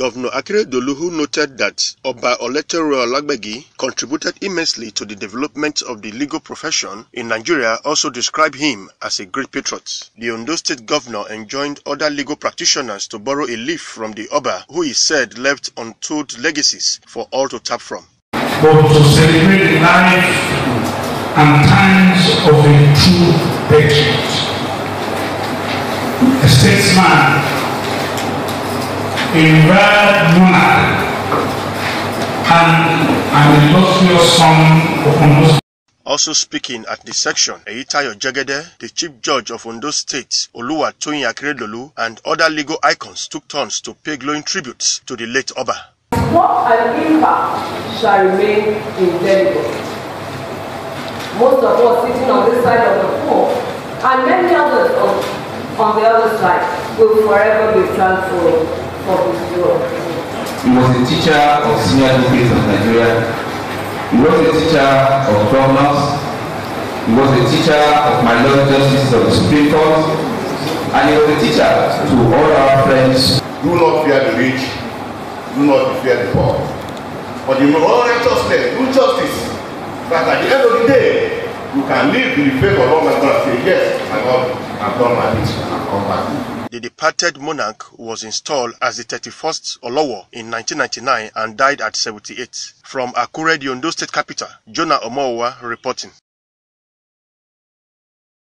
Governor Akeredolu, who noted that Oba Olateru Olagbegi contributed immensely to the development of the legal profession in Nigeria, also described him as a great patriot. The Ondo State Governor enjoined other legal practitioners to borrow a leaf from the Oba, who he said left untold legacies for all to tap from. But to celebrate the life and times of a true patriot, a statesman, a rare monarch, and an illustrious son Also speaking at the section, Eyitayo Jegede, the Chief Judge of Ondo State, Oluwa Toyin Akeredolu, and other legal icons took turns to pay glowing tributes to the late Oba. What an impact shall remain indelible. Most of us sitting on this side of the floor and many others on, on the other side will forever be work. He was a teacher of senior degrees of Nigeria. He was a teacher of governors. He was a teacher of my Lord Justice of the Supreme Court. And he was a teacher to all our friends. Do not fear the rich. Do not fear the poor. But in all righteousness, do justice. That at the end of the day, you can live in the faith of God and say, yes, God, I've done my bit and come back. The departed monarch was installed as the 31st Olowo in 1999 and died at 78. From Akure, the Ondo State capital, Jonah Omowa reporting.